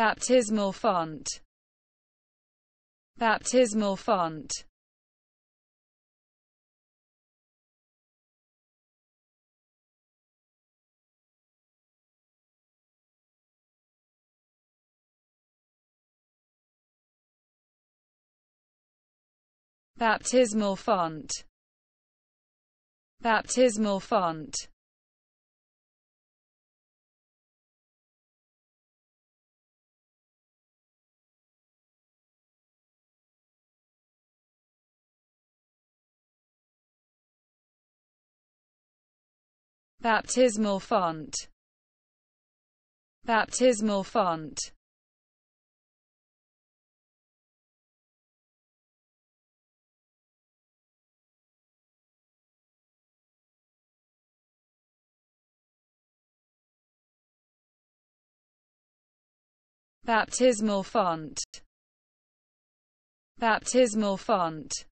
baptismal font. Baptismal font. Baptismal font. Baptismal font baptismal font. Baptismal font. Baptismal font. Baptismal font